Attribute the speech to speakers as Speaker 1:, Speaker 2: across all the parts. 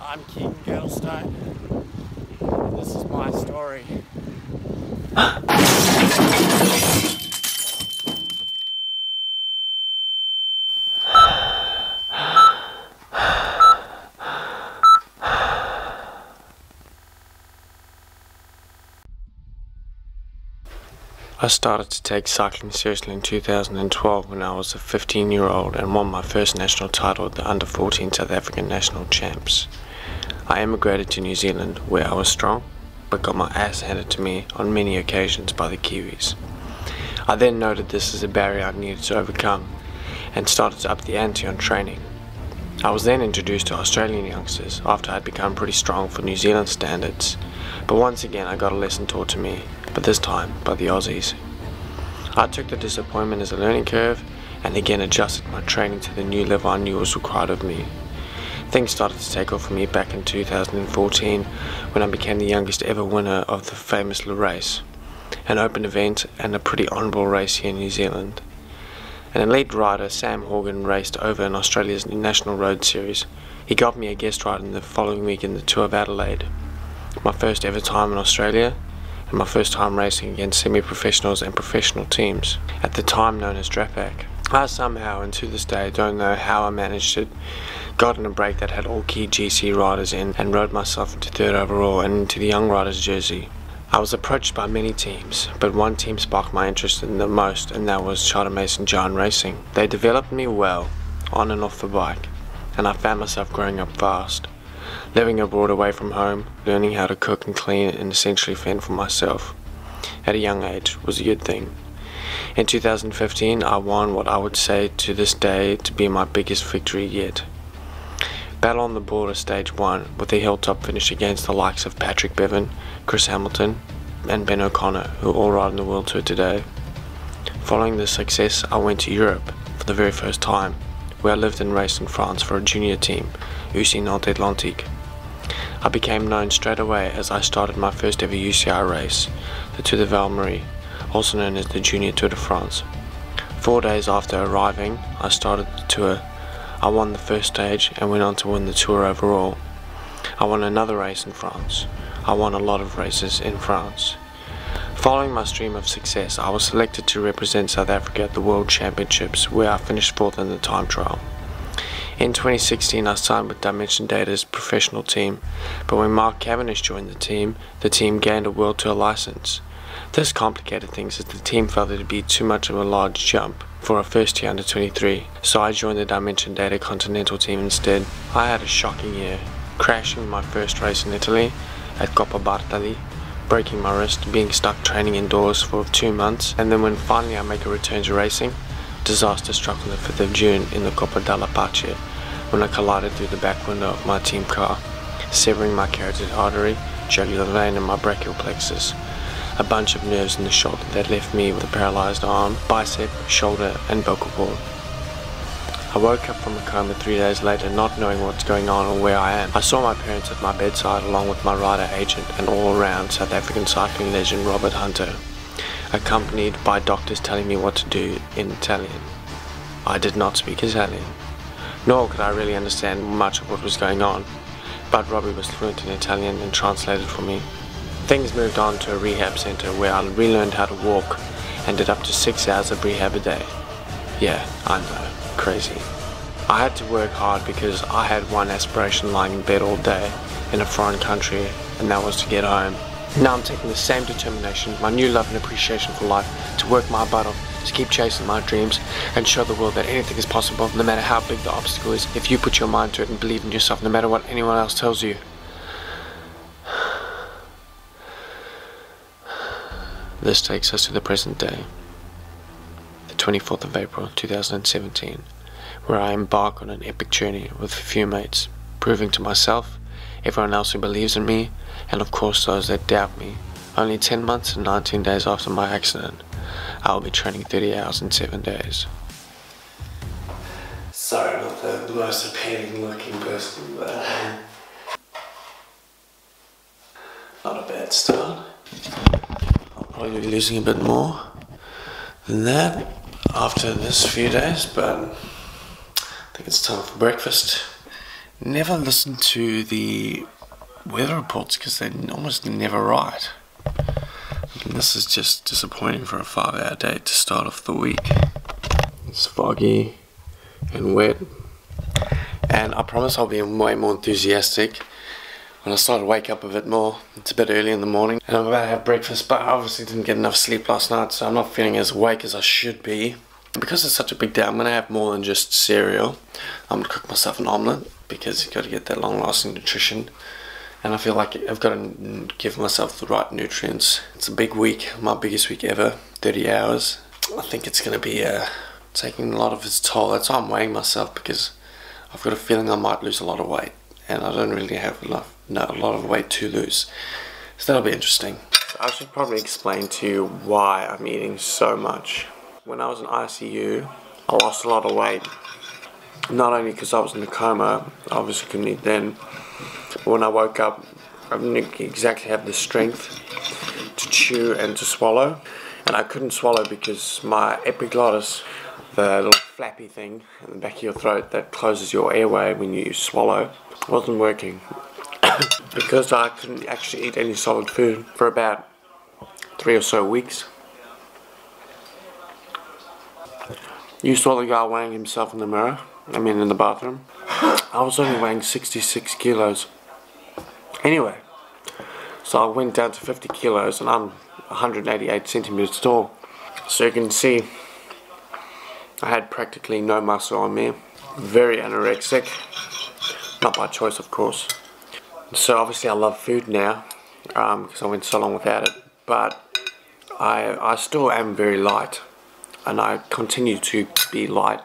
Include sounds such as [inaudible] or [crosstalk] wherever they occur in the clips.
Speaker 1: I'm Keagan Girdlestone. This is my story. I started to take cycling seriously in 2012 when I was a 15 year old and won my first national title at the under 14 South African national champs. I emigrated to New Zealand where I was strong but got my ass handed to me on many occasions by the Kiwis. I then noted this as a barrier I needed to overcome and started to up the ante on training. I was then introduced to Australian youngsters after I had become pretty strong for New Zealand standards, but once again I got a lesson taught to me but this time by the Aussies. I took the disappointment as a learning curve and again adjusted my training to the new level I knew was required of me. Things started to take off for me back in 2014 when I became the youngest ever winner of the famous Le Race, an open event and a pretty honourable race here in New Zealand. An elite rider, Sam Horgan, raced over in Australia's National Road Series. He got me a guest ride in the following week in the Tour of Adelaide. My first ever time in Australia and my first time racing against semi-professionals and professional teams, at the time known as Drapac. I somehow, and to this day, don't know how I managed it, got in a break that had all key GC riders in and rode myself into third overall and into the young riders jersey. I was approached by many teams, but one team sparked my interest in the most, and that was Charter Mason Giant Racing. They developed me well, on and off the bike, and I found myself growing up fast living abroad away from home, learning how to cook and clean and essentially fend for myself at a young age was a good thing. In 2015, I won what I would say to this day to be my biggest victory yet. Battle on the Border Stage 1 with a hilltop finish against the likes of Patrick Bevin, Chris Hamilton, and Ben O'Connor, who all ride in the World Tour today. Following this success, I went to Europe for the very first time, where I lived and raced in France for a junior team, UCI Nantes Atlantique. I became known straight away as I started my first ever UCI race, the Tour de Valromey, also known as the Junior Tour de France. Four days after arriving, I started the tour. I won the first stage and went on to win the tour overall. I won another race in France. I won a lot of races in France. Following my stream of success, I was selected to represent South Africa at the World Championships, where I finished fourth in the time trial. In 2016, I signed with Dimension Data's professional team, but when Mark Cavendish joined the team, the team gained a World Tour license. This complicated things as the team felt it would be too much of a large jump for a first year under 23, so I joined the Dimension Data Continental team instead. I had a shocking year, crashing my first race in Italy at Coppa Bartali, breaking my wrist, being stuck training indoors for two months, and then when finally I make a return to racing, Disaster struck on the 5th of June in the Coppa della Pace when I collided through the back window of my team car, severing my carotid artery, jugular vein and my brachial plexus. A bunch of nerves in the shoulder that left me with a paralyzed arm, bicep, shoulder and vocal cord. I woke up from a coma three days later not knowing what's going on or where I am. I saw my parents at my bedside along with my rider agent and all around South African cycling legend Robert Hunter accompanied by doctors telling me what to do in Italian. I did not speak Italian, nor could I really understand much of what was going on, but Robbie was fluent in Italian and translated for me. Things moved on to a rehab center where I relearned how to walk and did up to six hours of rehab a day. Yeah, I know, crazy. I had to work hard because I had one aspiration lying in bed all day in a foreign country, and that was to get home. Now I'm taking the same determination, my new love and appreciation for life, to work my butt off, to keep chasing my dreams, and show the world that anything is possible, no matter how big the obstacle is, if you put your mind to it and believe in yourself, no matter what anyone else tells you. This takes us to the present day, the 24th of April 2017, where I embark on an epic journey with a few mates, proving to myself, everyone else who believes in me, and of course those that doubt me. Only 10 months and 19 days after my accident, I will be training 30 hours in 7 days. Sorry, not the, most appealing looking person, but uh, not a bad start. I'll be losing a bit more than that after this few days, but I think it's time for breakfast never listen to the weather reports because they're almost never right. And this is just disappointing for a five hour day to start off the week. It's foggy and wet. And I promise I'll be way more enthusiastic I start to wake up a bit more. It's a bit early in the morning and I'm about to have breakfast but I obviously didn't get enough sleep last night so I'm not feeling as awake as I should be. Because it's such a big day I'm going to have more than just cereal. I'm going to cook myself an omelette because you've got to get that long lasting nutrition and I feel like I've got to give myself the right nutrients. It's a big week, my biggest week ever, 30 hours. I think it's going to be uh, taking a lot of its toll. That's why I'm weighing myself because I've got a feeling I might lose a lot of weight and I don't really have enough, no, a lot of weight to lose. So that'll be interesting. I should probably explain to you why I'm eating so much. When I was in ICU, I lost a lot of weight. Not only because I was in a coma, obviously couldn't eat then, but when I woke up, I didn't exactly have the strength to chew and to swallow. And I couldn't swallow because my epiglottis, the little flappy thing in the back of your throat that closes your airway when you swallow, wasn't working. Because I couldn't actually eat any solid food for about three or so weeks. You saw the guy weighing himself in the mirror, I mean in the bathroom. I was only weighing 66 kilos. Anyway, so I went down to 50 kilos and I'm 188 centimeters tall. So you can see I had practically no muscle on me. Very anorexic. Not by choice, of course. So obviously I love food now because um, I went so long without it. But I, I still am very light and I continue to be light.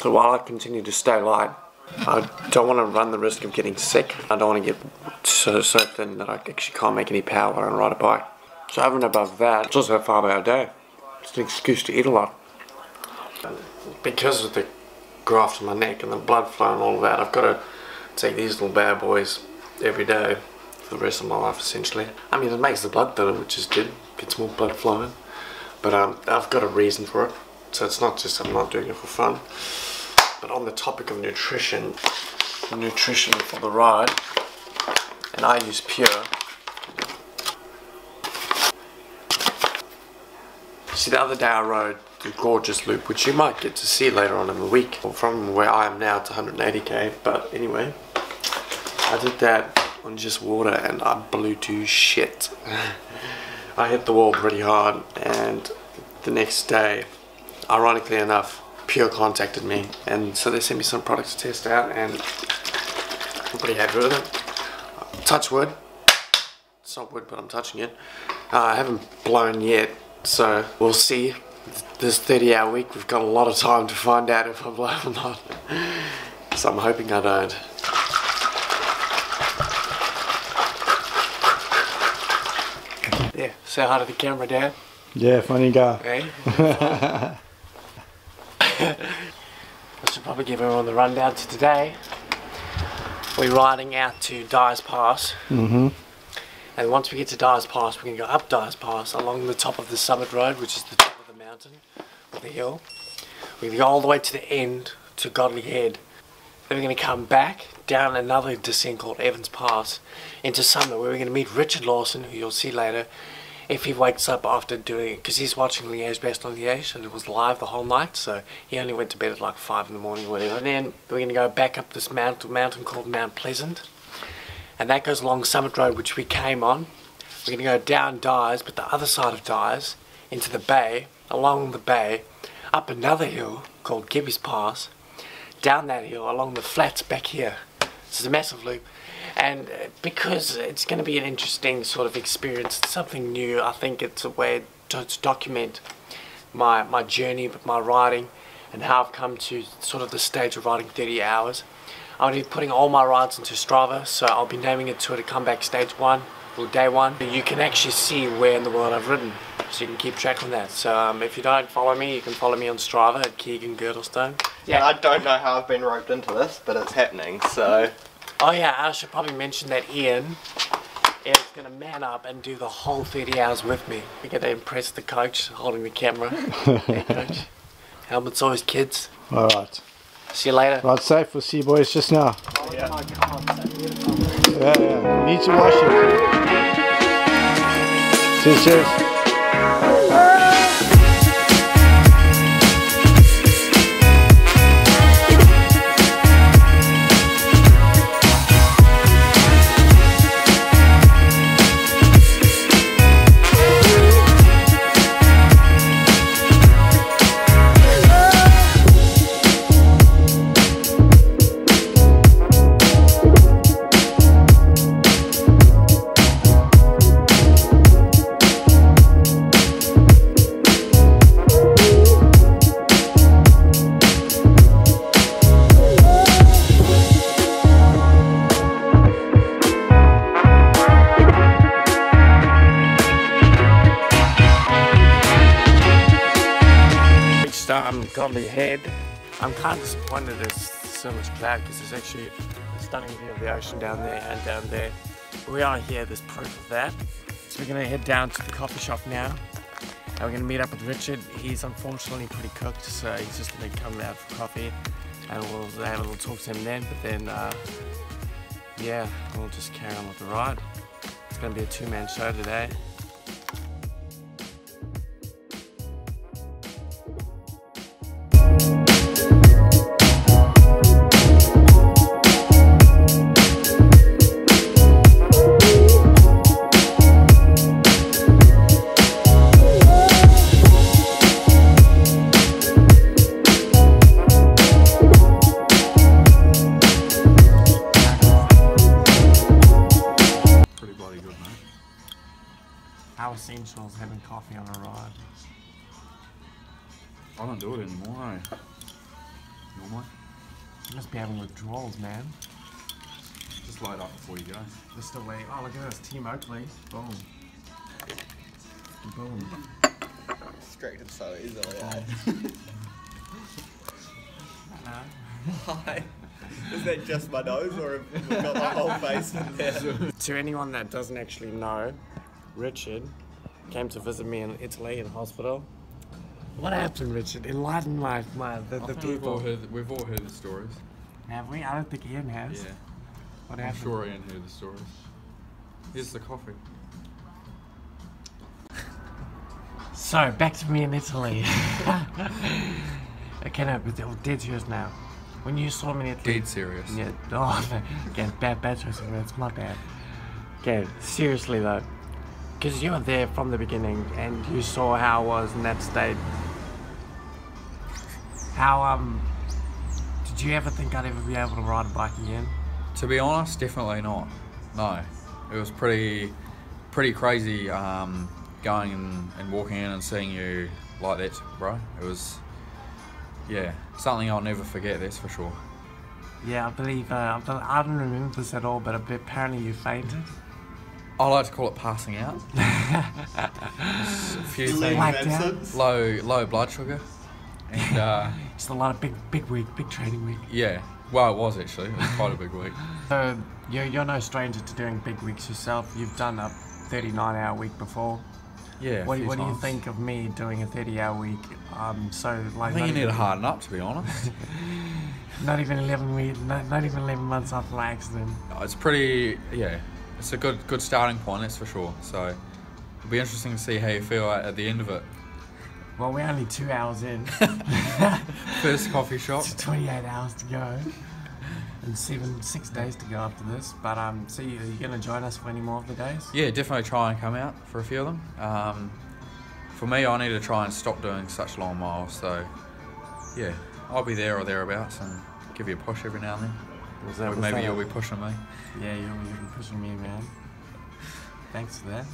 Speaker 1: So while I continue to stay light, I don't want to run the risk of getting sick. I don't want to get so, so thin that I actually can't make any power and ride a bike. So over and above that, it's also a five hour day. It's an excuse to eat a lot. Because of the graft in my neck and the blood flow and all of that, I've got to take these little bad boys every day for the rest of my life essentially. I mean it makes the blood thinner which is good, gets more blood flowing. But um, I've got a reason for it. So it's not just I'm not doing it for fun. But on the topic of nutrition, nutrition for the ride, and I use Pure. See the other day I rode the gorgeous loop, which you might get to see later on in the week, from where I am now to 180k, but anyway, I did that on just water and I blew to shit. [laughs] I hit the wall pretty hard and the next day, ironically enough, Pure contacted me, and so they sent me some products to test out, and I'm pretty happy with it. Touch wood. It's not wood, but I'm touching it. Uh, I haven't blown yet, so we'll see. This 30 hour week, we've got a lot of time to find out if I blow or not. [laughs] So I'm hoping I don't. Yeah, say hi to the camera, Dad.
Speaker 2: Yeah, funny guy.
Speaker 1: Hey? [laughs] I should probably give everyone the rundown to today. We're riding out to Dyers Pass.
Speaker 2: Mm -hmm.
Speaker 1: And once we get to Dyers Pass, we're going to go up Dyers Pass along the top of the summit road, which is the top of the mountain, or the hill. We're going to go all the way to the end, to Godley Head. Then we're going to come back down another descent called Evans Pass into Sumner, where we're going to meet Richard Lawson, who you'll see later, if he wakes up after doing it, because he's watching Liège Bastogne Liège, and it was live the whole night, so he only went to bed at like 5 in the morning or whatever. And then we're going to go back up this mountain, mountain called Mount Pleasant, and that goes along Summit Road, which we came on. We're going to go down Dyers, but the other side of Dyers, into the bay, along the bay, up another hill called Gebbies Pass, down that hill, along the flats back here. This is a massive loop and uh, because it's going to be an interesting sort of experience, something new, I think it's a way to, document my, my journey with my riding and how I've come to sort of the stage of riding 30 hours. I'll be putting all my rides into Strava, so I'll be naming it to it comeback stage one or day one. You can actually see where in the world I've ridden, so you can keep track on that. So um, if you don't follow me, you can follow me on Strava at Keagan Girdlestone.
Speaker 3: Yeah, I don't know how I've been roped into this, but it's happening, so...
Speaker 1: Oh yeah, I should probably mention that Ian is going to man up and do the whole 30 hours with me. We're going to impress the coach holding the camera. [laughs] hey coach. Helmets always kids.
Speaker 2: Alright.
Speaker 1: See you later.
Speaker 2: Ride safe. We'll see you boys just now.
Speaker 3: Oh, yeah.
Speaker 2: Yeah, yeah. You need to wash it. Cheers, cheers.
Speaker 1: Head. I'm kind of disappointed there's so much cloud because there's actually a stunning view of the ocean down there and down there. But we are here, there's proof of that. So we're gonna head down to the coffee shop now. And we're gonna meet up with Richard. He's unfortunately pretty cooked, so he's just gonna come out for coffee and we'll have a little talk to him then. But then, uh, yeah, we'll just carry on with the ride. It's gonna be a two-man show today.
Speaker 4: Don't do it anymore, eh? Normally.
Speaker 1: You must be having withdrawals, man.
Speaker 4: Just light up before you go.
Speaker 1: Just a way. Oh, look at this. Team Oakley. Boom. Boom.
Speaker 3: Distracted so easily. eh? Hi. Is that just my nose or have we got my whole face in there? [laughs]
Speaker 1: To anyone that doesn't actually know, Richard came to visit me in Italy in hospital. What happened, Richard? Enlighten my, my the, the
Speaker 4: think we've all,
Speaker 1: people.
Speaker 4: heard, we've all heard the stories.
Speaker 1: Have we? I don't think Ian has.
Speaker 4: Yeah.
Speaker 1: What
Speaker 4: I'm
Speaker 1: happened?
Speaker 4: sure Ian heard the stories. Here's the coffee. [laughs]
Speaker 1: So back to me in Italy. [laughs] okay, no, but they're dead serious now. When you saw me in Italy,
Speaker 4: Dead serious.
Speaker 1: Yeah. [laughs] Oh, no. okay, bad, bad choice of words. My bad. Okay, seriously though, because you were there from the beginning and you saw how I was in that state. How um, did you ever think I'd ever be able to ride a bike again?
Speaker 4: To be honest, definitely not. No. It was pretty pretty crazy um, going and, and walking in and seeing you like that, bro. It was, yeah, something I'll never forget, that's for sure.
Speaker 1: Yeah, I believe. Uh, I don't- remember this at all, but apparently you fainted.
Speaker 4: I like to call it passing out. A [laughs] few things.
Speaker 1: Blacked out.
Speaker 3: Vincent's.
Speaker 4: Low, low blood sugar. And uh, [laughs]
Speaker 1: Just a lot of big, big week, big training week.
Speaker 4: yeah, well, it was actually. It was quite a big week. [laughs]
Speaker 1: So you're, you're no stranger to doing big weeks yourself. You've done a 39 hour week before.
Speaker 4: Yeah.
Speaker 1: What, what do you think of me doing a 30 hour week? Um, so like
Speaker 4: I think you need to harden up, to be honest. [laughs]
Speaker 1: Not even 11 weeks, not, not even 11 months after my accident.
Speaker 4: it's pretty, yeah. It's a good, good starting point, that's for sure. So it'll be interesting to see how you feel at, at the end of it.
Speaker 1: Well, we're only two hours in. [laughs]
Speaker 4: First coffee [laughs] shop.
Speaker 1: It's 28 hours to go. And seven, six days to go after this. But um, so you, are you going to join us for any more of the days?
Speaker 4: Yeah, definitely try and come out for a few of them. Um, for me, I need to try and stop doing such long miles. So yeah, I'll be there or thereabouts and give you a push every now and then.
Speaker 1: Was that, was
Speaker 4: maybe
Speaker 1: that
Speaker 4: you'll
Speaker 1: a-
Speaker 4: be pushing me.
Speaker 1: Yeah, you'll, you'll be pushing me, man. Thanks for that.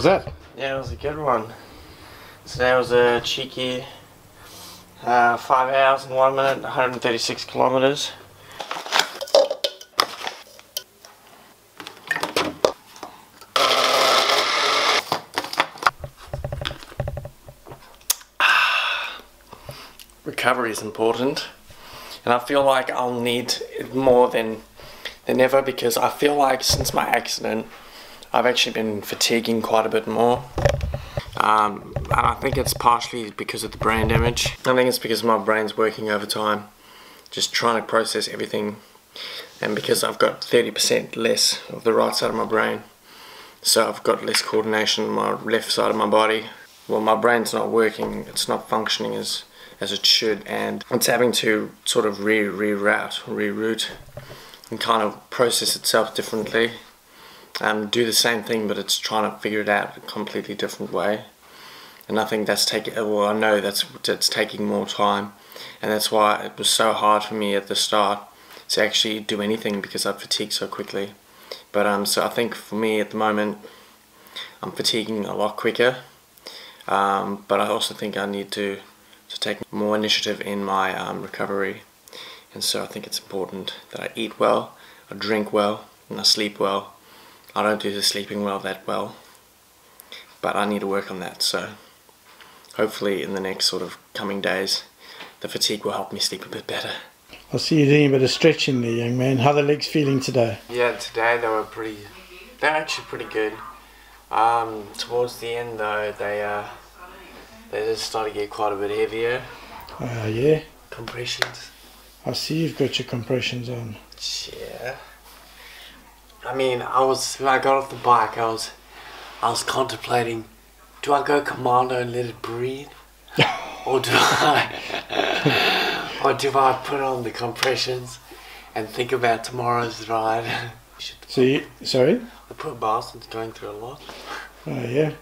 Speaker 2: Was that?
Speaker 1: Yeah, it was a good one. So that was a cheeky uh, 5 hours and 1 minute, 136 kilometers. [sighs] Recovery is important, and I feel like I'll need it more than than ever because I feel like since my accident, I've actually been fatiguing quite a bit more. Um, and I think it's partially because of the brain damage. I think it's because my brain's working overtime, just trying to process everything. And because I've got 30% less of the right side of my brain, so I've got less coordination on my left side of my body. Well, my brain's not working, it's not functioning as, as it should, and it's having to sort of re reroute, reroute, and kind of process itself differently um, do the same thing, but it's trying to figure it out a completely different way. And I think that's taking. Well, I know that's that's taking more time, and that's why it was so hard for me at the start to actually do anything because I fatigued so quickly. But um, so I think for me at the moment, I'm fatiguing a lot quicker. Um, but I also think I need to to take more initiative in my um, recovery, and so I think it's important that I eat well, I drink well, and I sleep well I don't do the sleeping well that well, but I need to work on that. So hopefully in the next sort of coming days, the fatigue will help me sleep a bit better.
Speaker 2: I see you doing a bit of stretching there, young man. How are the legs feeling today?
Speaker 1: Yeah, today they were pretty. They're actually pretty good. Um, towards the end though, they uh, they just started to get quite a bit heavier.
Speaker 2: Uh, yeah.
Speaker 1: Compressions.
Speaker 2: I see you've got your compressions on.
Speaker 1: Yeah. I mean, I was when I got off the bike, I was, I was contemplating, do I go commando and let it breathe, [laughs] or do I, or do I put on the compressions and think about tomorrow's ride? [laughs]
Speaker 2: So you, sorry?
Speaker 1: The poor bastard's going through a lot.
Speaker 2: Oh yeah.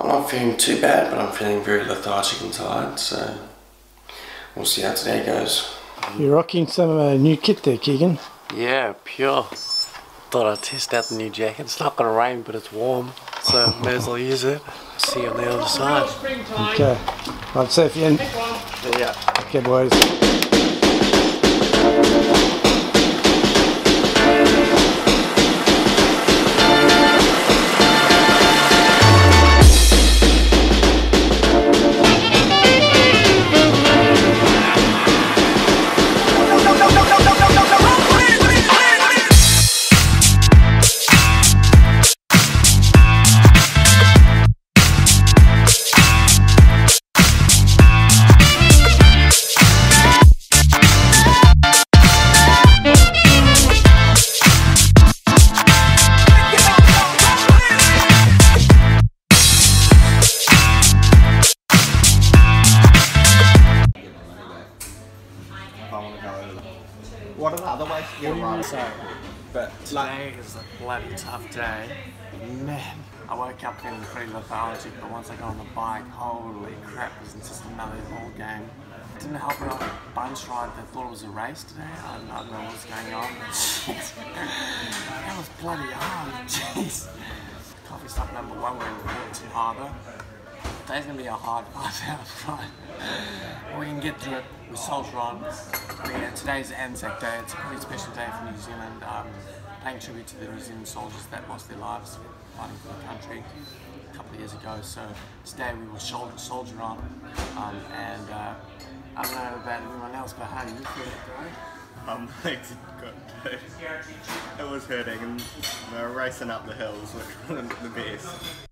Speaker 1: I'm not feeling too bad, but I'm feeling very lethargic and tired, so we'll see how today goes.
Speaker 2: You're rocking some uh, new kit there, Keagan.
Speaker 1: Yeah, pure. Thought I'd test out the new jacket. It's not gonna rain, but it's warm, so may as well use it. See you on the other side.
Speaker 2: Okay. Right, safe in.
Speaker 1: Yeah.
Speaker 2: Okay, boys.
Speaker 1: Lethargic, but once I got on the bike, holy crap, it was just another whole game. Didn't help it bunch ride that thought it was a race today. I don't, know what's going on. [laughs] That was bloody hard. [laughs] Jeez. Coffee stop number one, we're in to Harbour. Today's gonna be a hard five hours ride. We can get through it. We soldier on. Yeah, today's Anzac Day. It's a pretty special day for New Zealand. Um, paying tribute to the New Zealand soldiers that lost their lives fighting for the country years ago. So today we will soldier, soldier on. Um, and uh, I don't know about everyone else, but how do you feel today?
Speaker 3: my legs got. It was hurting and we were racing up the hills, which wasn't [laughs] the best.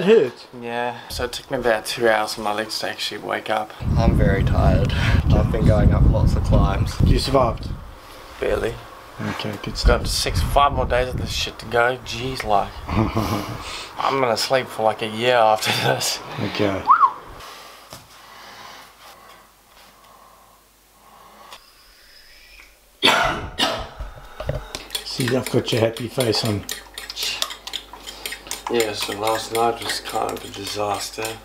Speaker 2: That
Speaker 1: hurt? Yeah. So it took me about two hours for my legs to actually wake up.
Speaker 3: I'm very tired. I've been going up lots of climbs.
Speaker 2: You survived.
Speaker 1: Barely.
Speaker 2: Okay, good stuff.
Speaker 1: Got six, five more days of this shit to go. Jeez, like. [laughs] I'm gonna sleep for like a year after this.
Speaker 2: Okay. [coughs] See, I've got your happy face on.
Speaker 1: Yeah, so last night was kind of a disaster.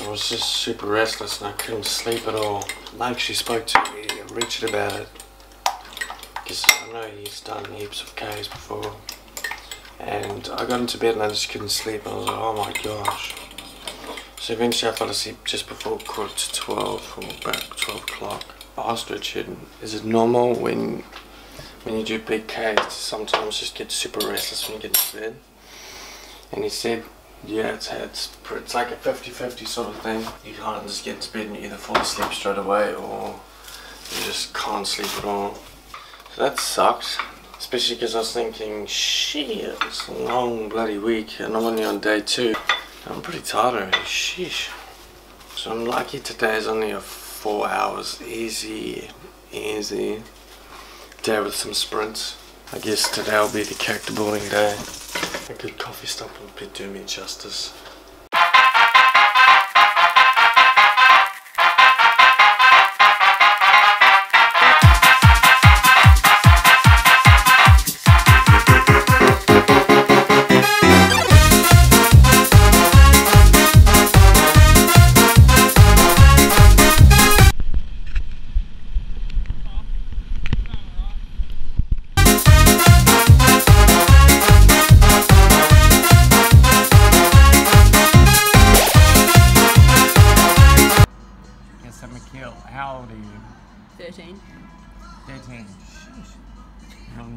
Speaker 1: I was just super restless and I couldn't sleep at all. I she spoke to me, Richard about it. Because I know he's done heaps of Ks before. And I got into bed and I just couldn't sleep. I was like, oh my gosh. So eventually I fell asleep just before quarter to 12 or about 12 o'clock. I asked Richard, is it normal when when you do big to sometimes just get super restless when you get into bed? And he said, yeah, it's, it's, it's like a 50-50 sort of thing. You can't just get to bed and you either fall asleep straight away or you just can't sleep at all. So that sucks. Especially because I was thinking, shit, it's a long bloody week and I'm only on day two. I'm pretty tired already, sheesh. So I'm lucky today is only a four hours, easy, easy with some sprints. I guess today will be the character building day. A good coffee stop will be doing me justice.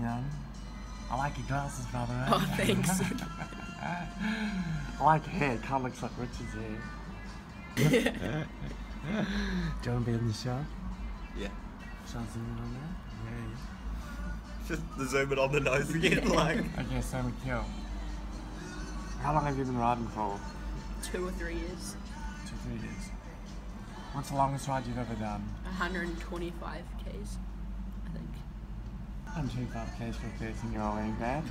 Speaker 5: Young. I like your glasses, by the way.
Speaker 6: Oh, thanks. [laughs] [laughs]
Speaker 5: I like your hair. It kind of looks like Richard's hair. [laughs] Do you want to be in the shot?
Speaker 3: Yeah.
Speaker 5: Shall I zoom in on that? Yeah.
Speaker 3: Just zoom it on the nose again, like.
Speaker 5: Okay, so Akil. How long have you been riding for?
Speaker 6: Two or three years.
Speaker 5: Two, three years. What's the longest ride you've ever done?
Speaker 6: 125 Ks, I think.
Speaker 5: 125 k's for a 13 year old ain't bad.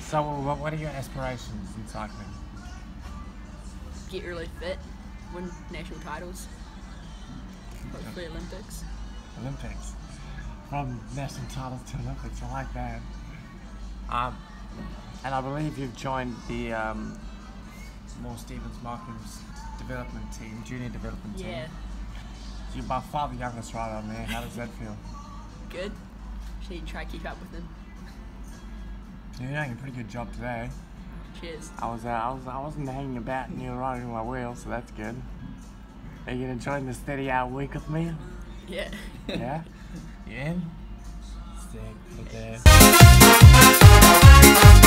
Speaker 5: So, what, what are your aspirations in cycling?
Speaker 6: Get really fit, win national titles, hopefully Olympics.
Speaker 5: Olympics. From national titles to Olympics, I like that. Um, and I believe you've joined the um, Moore Stephens Markham's development team, junior development team.
Speaker 6: Yeah,
Speaker 5: You're by far the youngest rider on there. How does that feel?
Speaker 6: good. Should need to try to keep up with them.
Speaker 5: You're doing a pretty good job today.
Speaker 6: Cheers.
Speaker 5: I was, uh, I was, I wasn't hanging about and you were riding my wheel, so that's good. Are you gonna join this 30-hour week with me?
Speaker 6: Yeah.
Speaker 5: Yeah. [laughs] You in? Sick. Put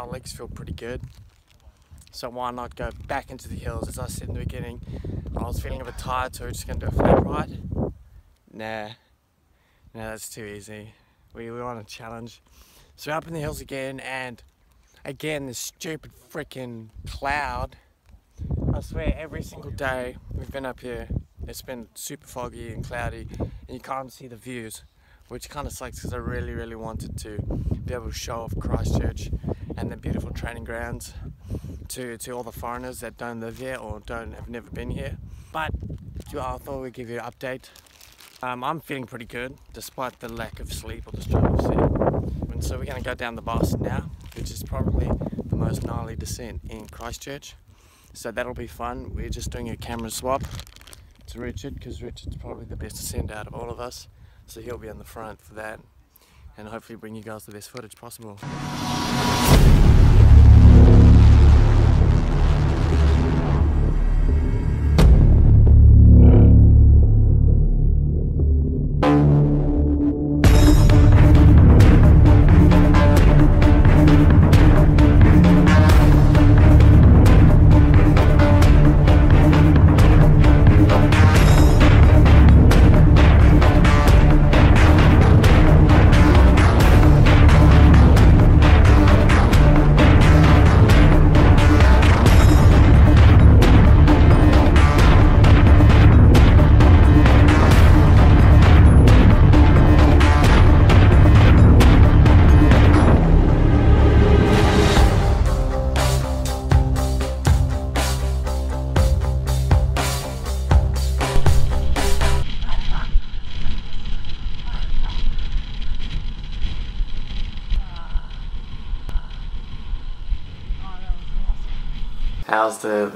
Speaker 5: our legs feel pretty good. So why not go back into the hills? As I said in the beginning, I was feeling a bit tired, so we're just gonna do a flat ride. Nah, nah, that's too easy. We, we want a challenge. So we're up in the hills again, and again this stupid freaking cloud. I swear, every single day we've been up here, it's been super foggy and cloudy, and you can't see the views, which kind of sucks because I really, really wanted to be able to show off Christchurch and the beautiful training grounds to, to all the foreigners that don't live here or don't have never been here. But
Speaker 1: I thought we'd give you an update. Um, I'm feeling pretty good despite the lack of sleep or the struggle of sleep. And so we're going to go down the Boston now, which is probably the most gnarly descent in Christchurch. So that'll be fun. We're just doing a camera swap to Richard because Richard's probably the best descent out of all of us. So he'll be on the front for that and hopefully bring you guys the best footage possible.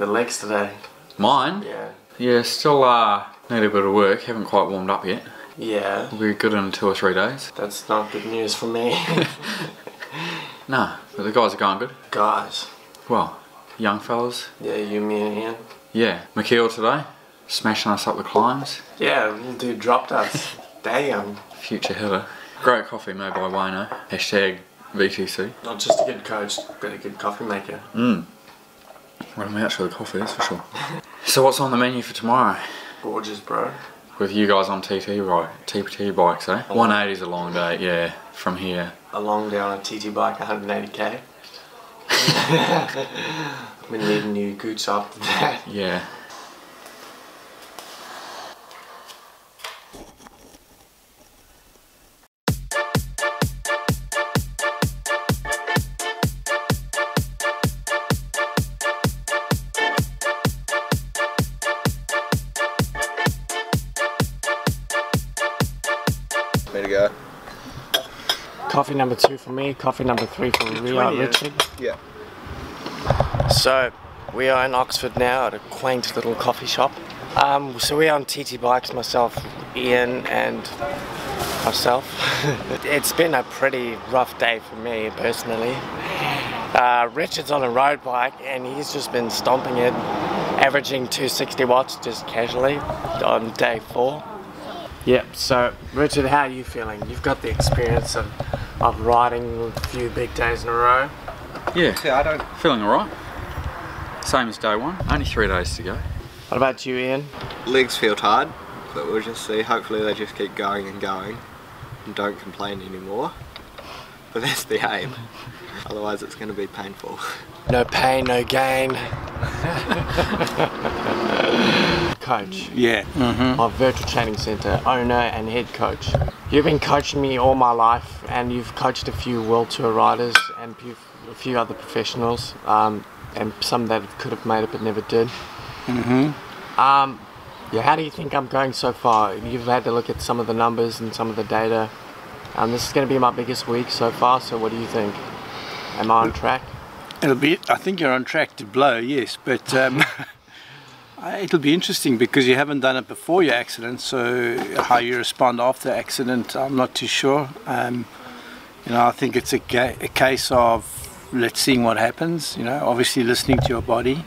Speaker 1: The, legs today?
Speaker 4: Mine?
Speaker 1: Yeah.
Speaker 4: Yeah, still uh, need a bit of work. Haven't quite warmed up yet.
Speaker 1: Yeah,
Speaker 4: We'll be good in two or three days.
Speaker 1: that's not good news for me. [laughs] [laughs]
Speaker 4: Nah, but the guys are going good.
Speaker 1: Guys,
Speaker 4: Well, young fellas.
Speaker 1: yeah, you, me and Ian.
Speaker 4: Yeah, McKeel today, smashing us up the climbs.
Speaker 1: Yeah, little dude dropped us. [laughs] Damn.
Speaker 4: Future hitter. Great coffee made by Wayno. Hashtag VTC.
Speaker 1: Not just a good coach, but a good coffee maker.
Speaker 4: Mmm. Well, I'm out for the coffee, that's for sure. so what's on the menu for tomorrow?
Speaker 1: Gorgeous, bro.
Speaker 4: With you guys on TT, right? TPT bikes, eh? 180 is a long day, yeah, from here.
Speaker 1: A long day on a TT bike, 180k. we [laughs] [laughs] need a new gooch after that.
Speaker 4: Yeah.
Speaker 1: Coffee number two for me, coffee number three for Rio Richard.
Speaker 3: Yeah.
Speaker 1: So, we are in Oxford now at a quaint little coffee shop. Um, so we're on TT Bikes, myself, Ian, and myself. [laughs] it's been a pretty rough day for me personally. Uh, Richard's on a road bike and he's just been stomping it, averaging 260 watts just casually on day four. Yep, so Richard, how are you feeling? You've got the experience of, of riding a few big days in a row.
Speaker 4: Yeah,
Speaker 3: Yeah, I don't.
Speaker 4: feeling alright. Same as day one, only three days to go.
Speaker 1: What about you, Ian?
Speaker 3: Legs feel tired, but we'll just see. Hopefully, they just keep going and going and don't complain anymore. But that's the aim. [laughs] Otherwise, it's going to be painful.
Speaker 1: No pain, no gain. [laughs] coach
Speaker 2: Yeah.
Speaker 1: my Virtual Training Center, owner and head coach. You've been coaching me all my life, and you've coached a few World Tour riders and a few other professionals, um, and some that could have made it but never did. Mm-hmm. Um, yeah, how do you think I'm going so far? You've had to look at some of the numbers and some of the data. Um, this is going to be my biggest week so far. So, what do you think? Am I on track?
Speaker 2: It'll be. I think you're on track to blow. Yes, but um, I- [laughs] it'll be interesting because you haven't done it before your accident. So how you respond after accident, I'm not too sure. Um, you know, I think it's a, a case of let's see what happens. You know, obviously listening to your body.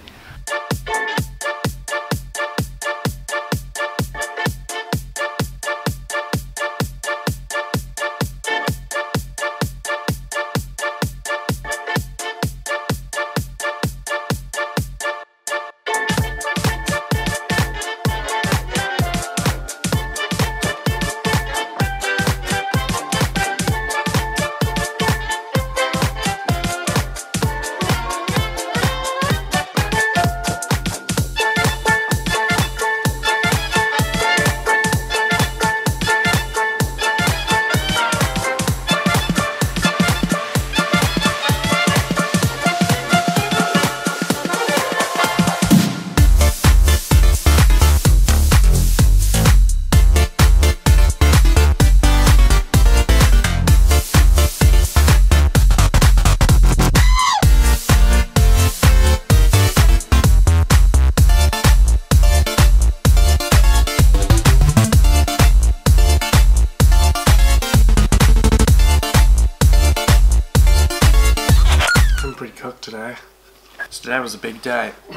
Speaker 1: Today was a big day. [clears throat]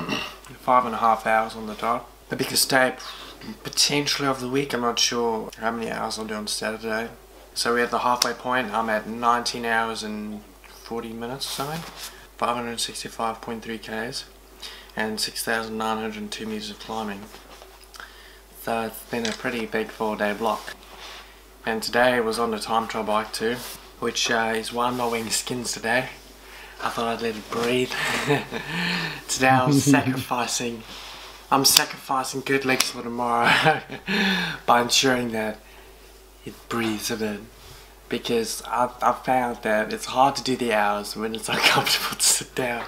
Speaker 1: Five and a half hours on the dot. The biggest day potentially of the week. I'm not sure how many hours I'll do on Saturday. So we're at the halfway point. I'm at 19 hours and 40 minutes or something. 565.3 k's and 6,902 meters of climbing. So it's been a pretty big four day block. And today was on the time trial bike too, which uh, is why I'm not wearing skins today. I thought I'd let it breathe. [laughs] today I was [laughs] sacrificing, I'm sacrificing good legs for tomorrow [laughs] by ensuring that it breathes a bit. Because I've, I've found that it's hard to do the hours when it's uncomfortable to sit down.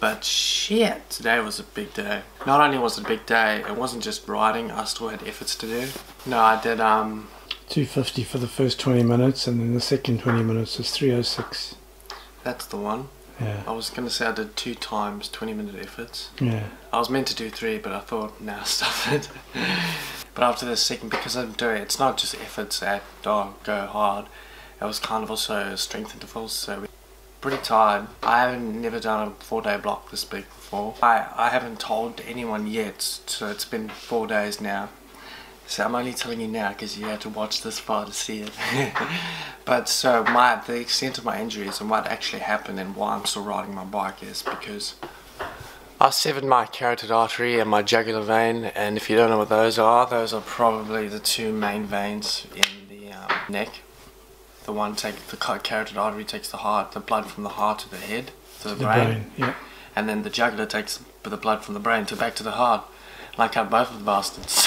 Speaker 1: But shit, today was a big day. Not only was it a big day, it wasn't just riding, I still had efforts to do. No, I did um
Speaker 2: 250 for the first 20 minutes, and then the second 20 minutes was 306.
Speaker 1: That's the one.
Speaker 2: Yeah.
Speaker 1: I was gonna say I did two times 20 minute efforts.
Speaker 2: Yeah.
Speaker 1: I was meant to do three, but I thought, nah, [laughs] stuff it. but after the second, because I'm doing it's not just efforts at oh, go hard. It was kind of also strength intervals, so we're pretty tired. I haven't never done a four day block this big before. I, I haven't told anyone yet, so it's been four days now. So I'm only telling you now because you had to watch this far to see it. [laughs] but so my the extent of my injuries and what actually happened and why I'm still riding my bike is because I severed my carotid artery and my jugular vein, and if you don't know what those are, those are probably the two main veins in the um, neck. The one take the carotid artery takes the heart, the blood from the heart to the head, to the,
Speaker 2: The
Speaker 1: brain,
Speaker 2: brain. Yeah.
Speaker 1: and then the jugular takes the blood from the brain to back to the heart. And I cut both of the bastards.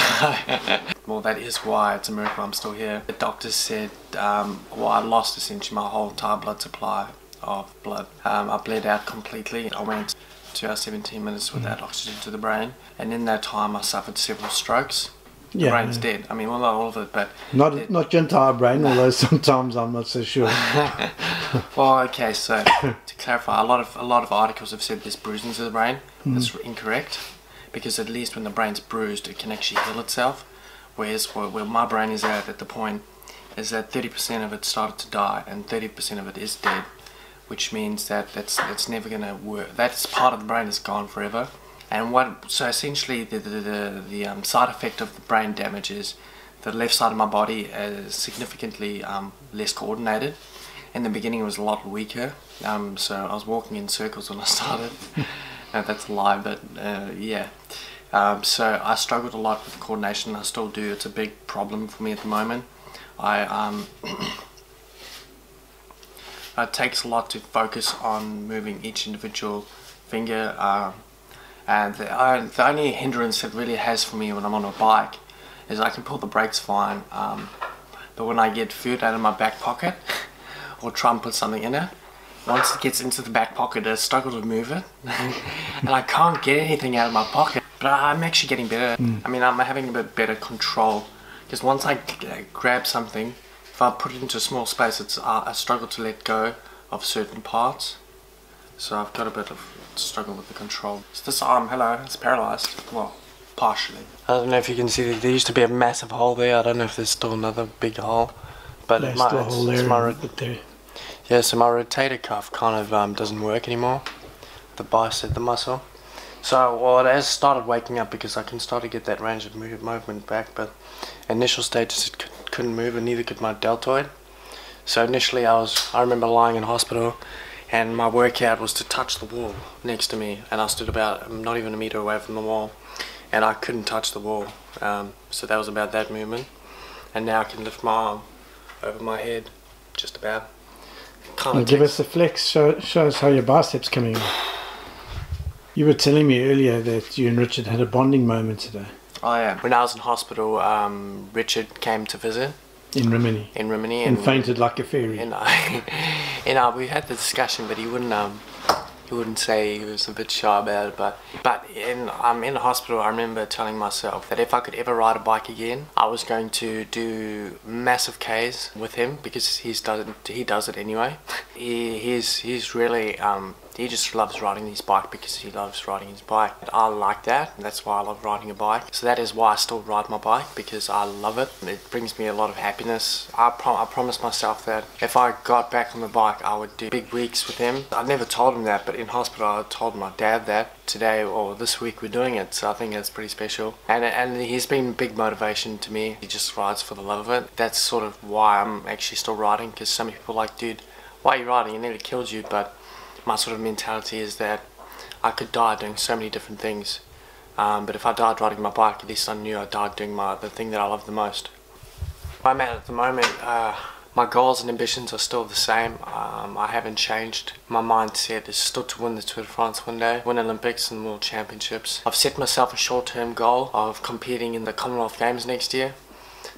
Speaker 1: [laughs] well, that is why it's a miracle I'm still here. The doctors said, um, well, I lost essentially my whole entire blood supply of blood. Um, I bled out completely. I went two hours 17 minutes without oxygen to the brain, and in that time I suffered several strokes. The
Speaker 2: Yeah.
Speaker 1: brain's dead. I mean, well, not all of it, but
Speaker 2: Not
Speaker 1: it-
Speaker 2: not your entire brain, [laughs] although sometimes I'm not so sure. [laughs]
Speaker 1: Well, okay, so [coughs] to clarify, a lot of a lot of articles have said there's bruising to the brain. That's incorrect, because at least when the brain's bruised, it can actually heal itself. Whereas where, where my brain is at at the point is that 30% of it started to die and 30% of it is dead, which means that that's that's never gonna work. That's part of the brain is gone forever. And what so essentially the the the, the um, side effect of the brain damage is the left side of my body is significantly um, less coordinated. In the beginning, it was a lot weaker, um, so I was walking in circles when I started. [laughs] no, that's a lie, but uh, yeah. Um, so I struggled a lot with coordination. I still do. It's a big problem for me at the moment. I um, [clears throat] it takes a lot to focus on moving each individual finger. Um, and the, uh, the only hindrance it really has for me when I'm on a bike is I can pull the brakes fine, um, but when I get food out of my back pocket [laughs] or try and put something in it, once it gets into the back pocket, I struggle to move it, [laughs] and I can't get anything out of my pocket. But I'm actually getting better. I mean, I'm having a bit better control because once I g- uh, grab something, if I put it into a small space, it's uh, I struggle to let go of certain parts. So I've got a bit of struggle with the control. So this arm, hello, it's paralyzed. Well, partially. I don't know if you can see, there used to be a massive hole there. I don't know if there's still another big hole. But
Speaker 2: There's
Speaker 1: my,
Speaker 2: still a
Speaker 1: it's-
Speaker 2: hole
Speaker 1: it's
Speaker 2: there,
Speaker 1: my,
Speaker 2: there.
Speaker 1: yeah, so my rotator cuff kind of um, doesn't work anymore. The bicep, the muscle. So, well, it has started waking up because I can start to get that range of move, movement back, but initial stages it could, couldn't move and neither could my deltoid. So initially I was, I remember lying in hospital and my workout was to touch the wall next to me and I stood about um, not even a meter away from the wall and I couldn't touch the wall. Um, so that was about that movement. And now I can lift my arm over my head, just about. Kind of
Speaker 2: give us a flex. Show, show us how your biceps coming on. You were telling me earlier that you and Richard had a bonding moment today
Speaker 1: Oh yeah. When I was in hospital, um, Richard came to visit
Speaker 2: in Rimini
Speaker 1: in Rimini
Speaker 2: and fainted like a fairy.
Speaker 1: And I, [laughs] and I, we had the discussion, but he wouldn't um, he wouldn't say he was a bit shy about it. But but in I'm in the hospital. I remember telling myself that if I could ever ride a bike again, I was going to do massive Ks with him because he's does it, he does it anyway. [laughs] He he's he's really um, he just loves riding his bike because he loves riding his bike. I like that, and that's why I love riding a bike. So that is why I still ride my bike because I love it. It brings me a lot of happiness. I, prom- I promised myself that if I got back on the bike, I would do big weeks with him. I never told him that, but in hospital, I told my dad that today or this week we're doing it. So I think that's pretty special. And and he's been a big motivation to me. He just rides for the love of it. That's sort of why I'm actually still riding. Because some people are like, dude, why are you riding? It nearly killed you. But my sort of mentality is that I could die doing so many different things. Um, but if I died riding my bike, at least I knew I died doing my the thing that I love the most. I'm at at the moment. Uh, my goals and ambitions are still the same. Um, I haven't changed. My mindset is still to win the Tour de France one day, win Olympics and World Championships. I've set myself a short-term goal of competing in the Commonwealth Games next year.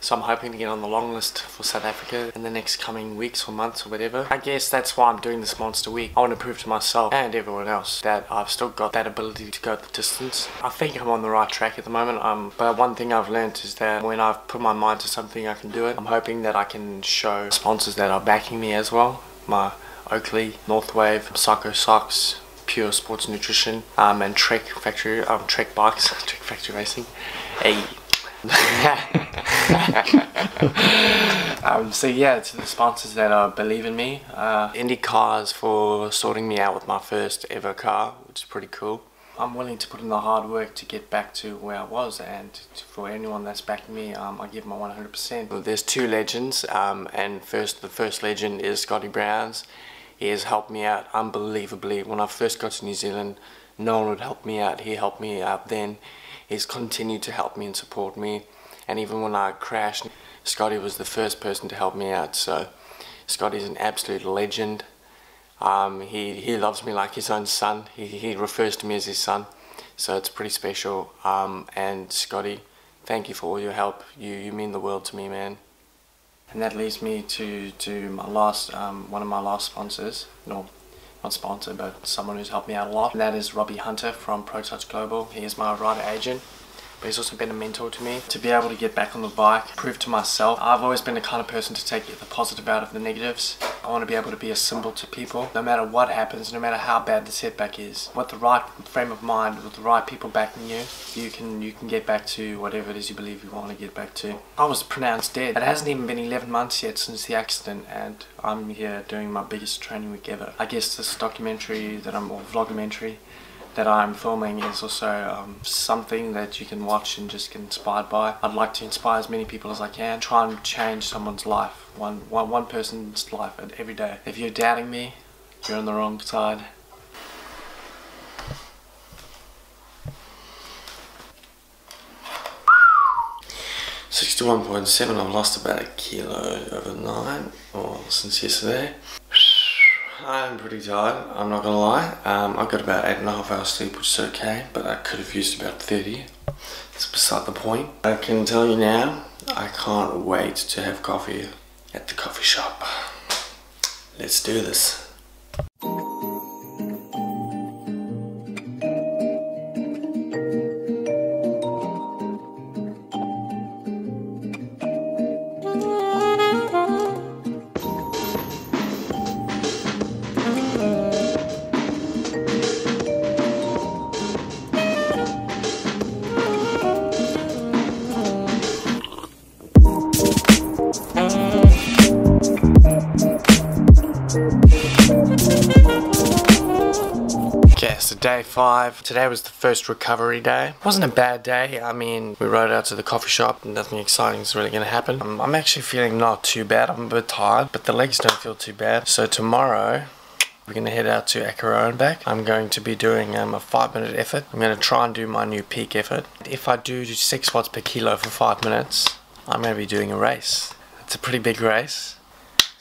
Speaker 1: So I'm hoping to get on the long list for South Africa in the next coming weeks or months or whatever. I guess that's why I'm doing this Monster Week. I want to prove to myself and everyone else that I've still got that ability to go the distance. I think I'm on the right track at the moment. Um, but one thing I've learned is that when I've put my mind to something, I can do it. I'm hoping that I can show sponsors that are backing me as well. My Oakley, Northwave, Psycho Socks, Pure Sports Nutrition, um, and Trek Factory, um, Trek Bikes, [laughs] Trek Factory Racing. Hey. [laughs] um, so yeah, to the sponsors that uh, believe in me, uh, Indy Cars for sorting me out with my first ever car, which is pretty cool. I'm willing to put in the hard work to get back to where I was and for anyone that's backing me, um, I give my 100%. There's two legends um, and first the first legend is Scotty Browns. He has helped me out unbelievably. When I first got to New Zealand, no one would help me out. He helped me out then. He's continued to help me and support me. And even when I crashed, Scotty was the first person to help me out. So Scotty's an absolute legend. Um, he, he loves me like his own son. He, he refers to me as his son. So it's pretty special. Um, and Scotty, thank you for all your help. You, you mean the world to me, man. And that leads me to, to my last, um, one of my last sponsors. No, not sponsor, but someone who's helped me out a lot. And that is Robbie Hunter from ProTouch Global. He is my rider agent but he's also been a mentor to me to be able to get back on the bike, prove to myself. I've always been the kind of person to take the positive out of the negatives. I want to be able to be a symbol to people, no matter what happens, no matter how bad the setback is. With the right frame of mind, with the right people backing you, you can you can get back to whatever it is you believe you want to get back to. I was pronounced dead. It hasn't even been 11 months yet since the accident, and I'm here doing my biggest training week ever. I guess this documentary that I'm, or vlogumentary, that I'm filming is also um, something that you can watch and just get inspired by. I'd like to inspire as many people as I can, try and change someone's life, one, one, one person's life every day. If you're doubting me, you're on the wrong side. Sixty-one point seven. I've lost about a kilo overnight, or since yesterday. I'm pretty tired, I'm not gonna lie. Um, I got about eight and a half hours sleep, which is okay, but I could have used about 30. It's beside the point. I can tell you now, I can't wait to have coffee at the coffee shop. Let's do this. Day five. Today was the first recovery day. It wasn't a bad day. I mean, we rode out to the coffee shop. Nothing exciting is really going to happen. I'm, I'm actually feeling not too bad. I'm a bit tired, but the legs don't feel too bad. So tomorrow, we're going to head out to Akaroa and back. I'm going to be doing um, a 5 minute effort. I'm going to try and do my new peak effort. If I do 6 watts per kilo for 5 minutes, I'm going to be doing a race. It's a pretty big race.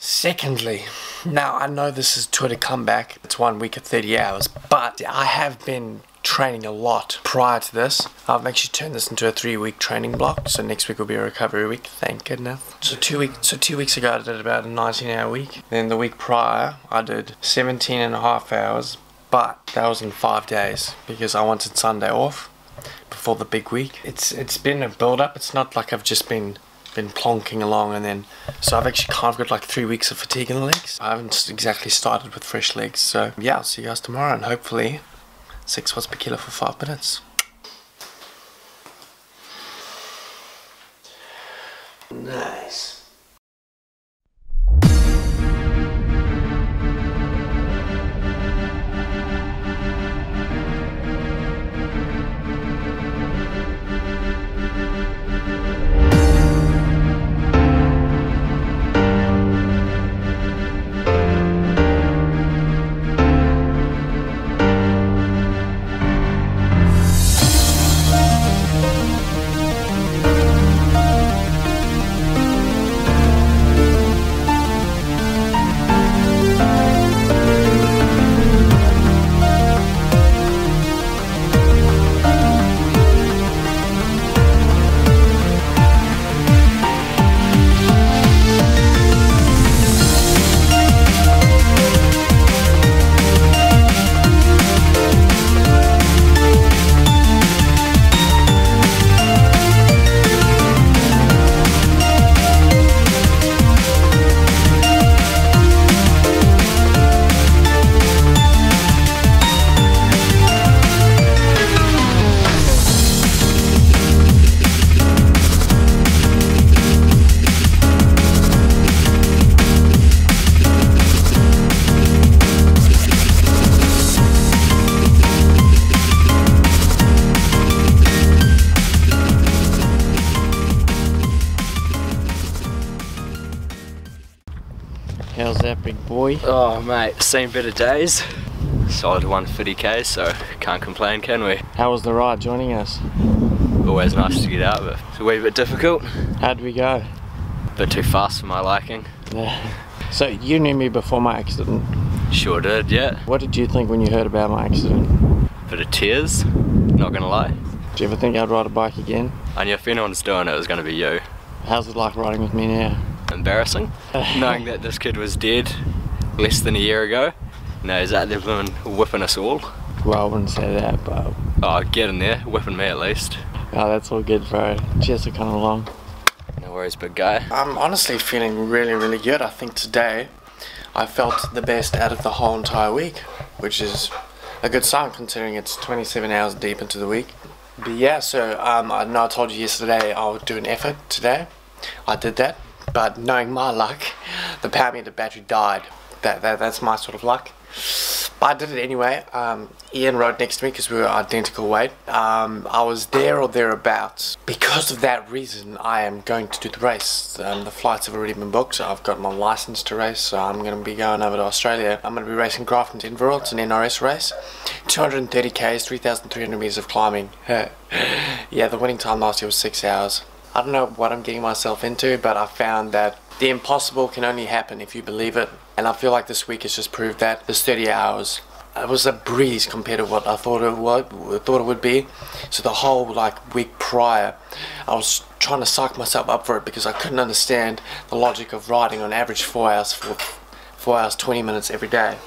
Speaker 1: Secondly, now I know this is Tour De comeback, it's one week of 30 hours, but I have been training a lot prior to this. I've actually turned this into a three week training block, so next week will be a recovery week, thank goodness. So two weeks so two weeks ago I did about a 19 hour week. Then the week prior I did 17 and a half hours, but that was in five days because I wanted Sunday off before the big week. It's it's been a build up, it's not like I've just been been plonking along and then so I've actually kind of got like three weeks of fatigue in the legs. I haven't exactly started with fresh legs so yeah I'll see you guys tomorrow and hopefully six watts per kilo for five minutes. Nice
Speaker 5: boy?
Speaker 7: Oh mate, seen better days. Solid 150k, so can't complain, can we?
Speaker 5: How was the ride joining us?
Speaker 7: Always nice to get out, but it's a wee bit difficult.
Speaker 5: How'd we go?
Speaker 7: A bit too fast for my liking. Yeah.
Speaker 5: So you knew me before my accident.
Speaker 7: Sure did, yeah.
Speaker 5: What did you think when you heard about my accident?
Speaker 7: Bit of tears, not gonna lie.
Speaker 5: Do you ever think I'd ride a bike again?
Speaker 7: I knew if anyone's doing it, it was gonna be you.
Speaker 5: How's it like riding with me now?
Speaker 7: Embarrassing, [laughs] knowing that this kid was dead less than a year ago. No, he's out there blooming whipping us all.
Speaker 5: Well, I wouldn't say that, but
Speaker 7: Oh, get in there, whipping me at least.
Speaker 5: oh, that's all good, bro. Cheers for coming along.
Speaker 7: No worries, big guy.
Speaker 1: I'm honestly feeling really, really good. I think today I felt the best out of the whole entire week, which is a good sign considering it's 27 hours deep into the week. But yeah, so um, I know I told you yesterday I would do an effort today. I did that, but knowing my luck, the power meter battery died. That, that that's my sort of luck. But I did it anyway. Um, Ian rode next to me because we were identical weight. Um, I was there or thereabouts. Because of that reason, I am going to do the race. Um, the flights have already been booked. I've got my license to race, so I'm going to be going over to Australia. I'm going to be racing Grafton to Inverell. It's an NRS race. 230 k's, 3,300 meters of climbing. [laughs] yeah, the winning time last year was six hours. I don't know what I'm getting myself into, but I found that the impossible can only happen if you believe it. And I feel like this week has just proved that. This 30 hours, it was a breeze compared to what I thought it would, thought it would be. So the whole like week prior, I was trying to psych myself up for it because I couldn't understand the logic of riding on average four hours for four hours 20 minutes every day.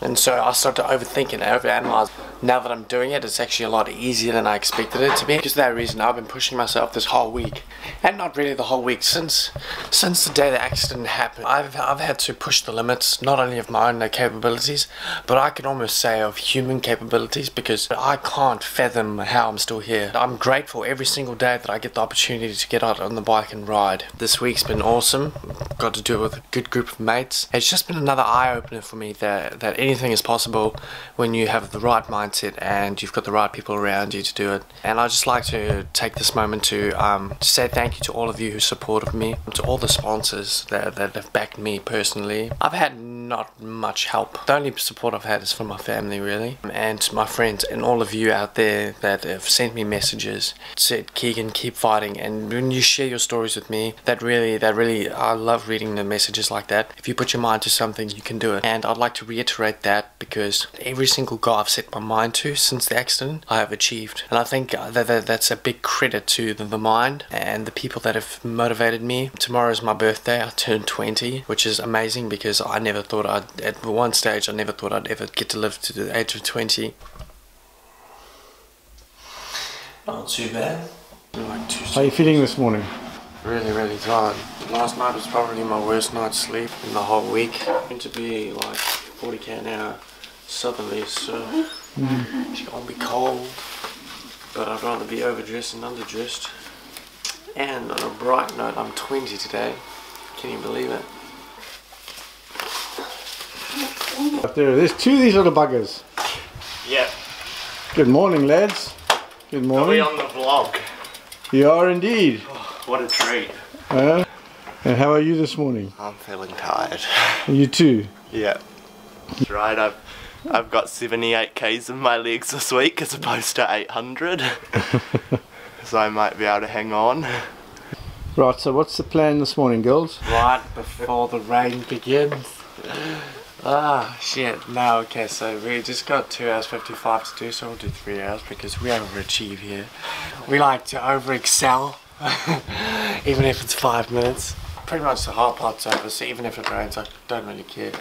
Speaker 1: And so I started to overthink and overanalyze. Now that I'm doing it, it's actually a lot easier than I expected it to be. Because that reason, I've been pushing myself this whole week, and not really the whole week since since the day the accident happened. I've I've had to push the limits not only of my own uh, capabilities, but I can almost say of human capabilities because I can't fathom how I'm still here. I'm grateful every single day that I get the opportunity to get out on the bike and ride. This week's been awesome. Got to do it with a good group of mates. It's just been another eye opener for me that that anything is possible when you have the right mindset and you've got the right people around you to do it. And I just like to take this moment to um, to say thank you to all of you who supported me, to all the sponsors that, that have backed me personally. I've had not much help. The only support I've had is from my family, really, and my friends, and all of you out there that have sent me messages, said, Keagan, keep fighting. And when you share your stories with me, that really, that really, I love reading the messages like that. If you put your mind to something, you can do it. And I'd like to reiterate that because every single goal I've set my mind to since the accident, I have achieved. And I think that, that that's a big credit to the, the mind and the people that have motivated me. Tomorrow is my birthday. I turned 20, which is amazing because I never thought I'd, at one stage, I never thought I'd ever get to live to the age of 20. Not too bad. Like two
Speaker 8: How are you feeling this morning?
Speaker 1: Really, really tired. Last night was probably my worst night's sleep in the whole week. Going to be like 40k an hour southerly, so mm. it's gonna be cold. But I'd rather be overdressed than underdressed. And on a bright note, I'm 20 today. Can you believe it?
Speaker 8: Up there, there's two of these little buggers.
Speaker 1: Yeah,
Speaker 8: Good morning, lads. Good morning.
Speaker 1: Are we on the vlog.
Speaker 8: You are indeed.
Speaker 1: What a treat.
Speaker 8: Uh, and how are you this morning?
Speaker 9: I'm feeling tired.
Speaker 8: You too.
Speaker 9: Yeah. That's right, I've I've got 78 Ks in my legs this week as opposed to 800. [laughs] so I might be able to hang on.
Speaker 8: Right, so what's the plan this morning, girls?
Speaker 1: Right before the rain begins. Ah, shit. No, okay, so we just got 2 hours 55 to do, so we'll do 3 hours because we overachieve here. We like to over excel, [laughs] even if it's 5 minutes. Pretty much the hard part's over, so even if it rains, I don't really care.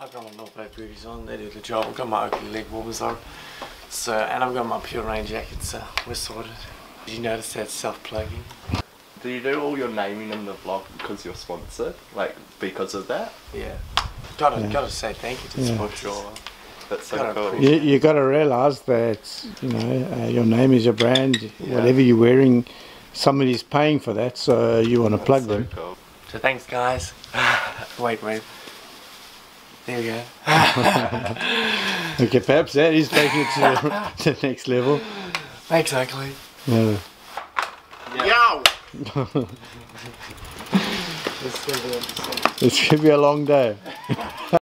Speaker 1: I've got my Northwave booties on, they do the job. I've got my Oakley leg warmers on. So, and I've got my Pure Rain jacket, so we're sorted. Did you notice that self-plugging?
Speaker 9: Do you do all your naming in the vlog because you're sponsored? Like, because of that?
Speaker 1: Yeah. Gotta,
Speaker 8: Yeah.
Speaker 1: gotta say thank you to
Speaker 8: Yeah.
Speaker 1: Sport Sure.
Speaker 9: That's so
Speaker 1: Gotta
Speaker 9: cool.
Speaker 8: You, you got to realise that you know uh, your name is your brand. Whatever you're wearing, somebody's paying for that, so you want to plug
Speaker 9: so
Speaker 8: them.
Speaker 9: cool.
Speaker 1: So thanks guys. [laughs] wait, wait. There we go. [laughs]
Speaker 8: Okay, perhaps that is taking it to, to the [laughs] next level.
Speaker 1: Exactly.
Speaker 8: Yeah. It's gonna be a long day. [laughs]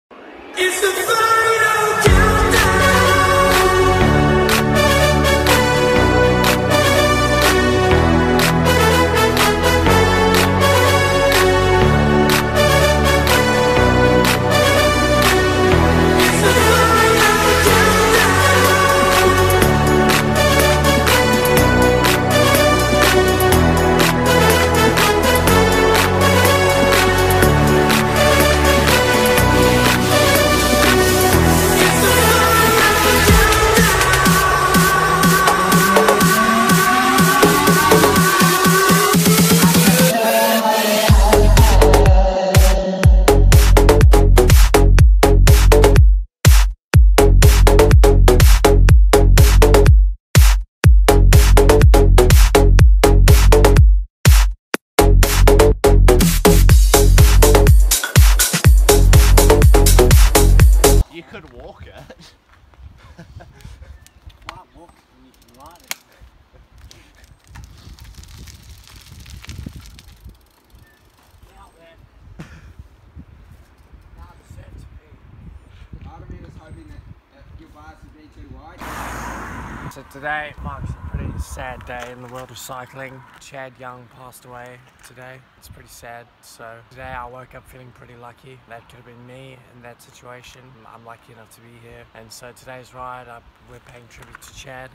Speaker 5: So today marks a pretty sad day in the world of cycling. Chad Young passed away today. It's pretty sad. So today I woke up feeling pretty lucky. That could have been me in that situation. I'm lucky enough to be here. And so today's ride, I, we're paying tribute to Chad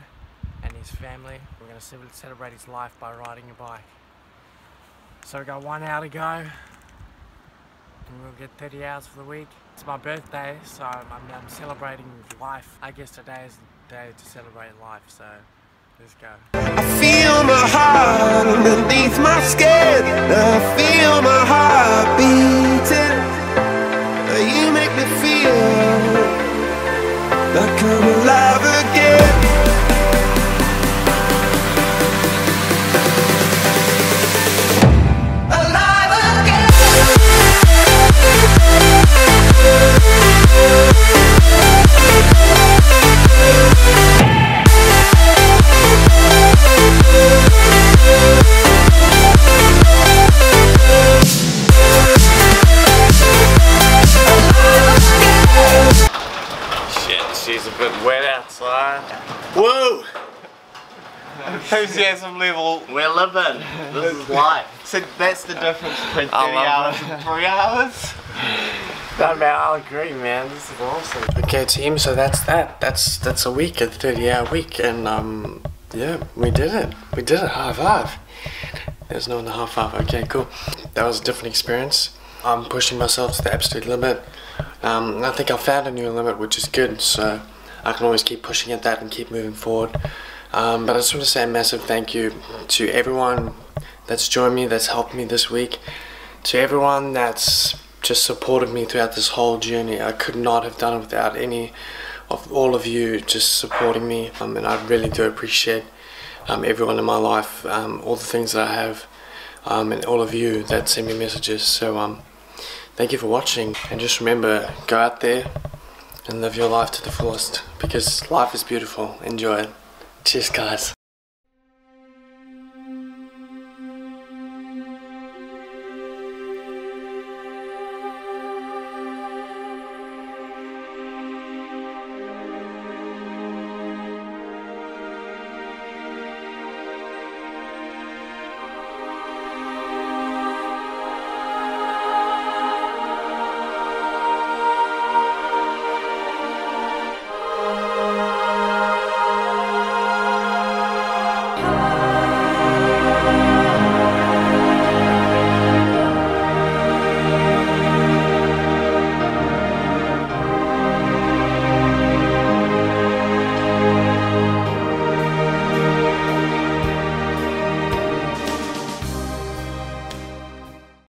Speaker 5: and his family. We're going to celebrate his life by riding a bike. So we got one hour to go. And we'll get 30 hours for the week. It's my birthday, so I'm, I'm, celebrating life. I guess today is the day to celebrate life, so let's go.
Speaker 10: I feel my heart underneath my skin. I feel my heart beating. You make me feel like I'm alive again. Alive again.
Speaker 1: She's a bit wet outside. Woo! Enthusiasm level, we're living. This is life.
Speaker 9: So that's the difference between 30 hours
Speaker 1: it.
Speaker 9: and 3 hours?
Speaker 1: No man, I'll agree man, this is awesome. Okay team, so that's that. That's that's a week, a 30 hour week and um yeah, we did it. We did it, high five. There's no one high five, okay cool. That was a different experience. I'm pushing myself to the absolute limit. Um, I think I found a new limit which is good, so I can always keep pushing at that and keep moving forward. Um, but I just want to say a massive thank you to everyone that's joined me, that's helped me this week, to everyone that's just supported me throughout this whole journey. I could not have done it without any of all of you just supporting me, um, and I really do appreciate um, everyone in my life, um, all the things that I have, um, and all of you that send me messages. So um, thank you for watching, and just remember, go out there and live your life to the fullest because life is beautiful. Enjoy it. Cheers, guys.